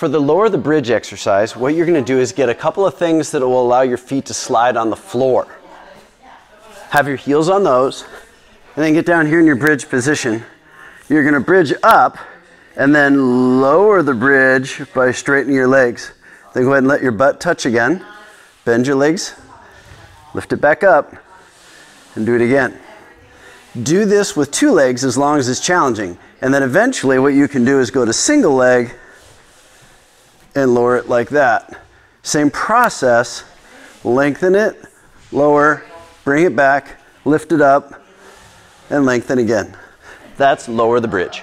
For the lower the bridge exercise, what you're gonna do is get a couple of things that will allow your feet to slide on the floor. Have your heels on those, and then get down here in your bridge position. You're gonna bridge up and then lower the bridge by straightening your legs. Then go ahead and let your butt touch again. Bend your legs, lift it back up, and do it again. Do this with two legs as long as it's challenging. And then eventually what you can do is go to single leg and lower it like that. Same process, lengthen it, lower, bring it back, lift it up, and lengthen again. That's lower the bridge.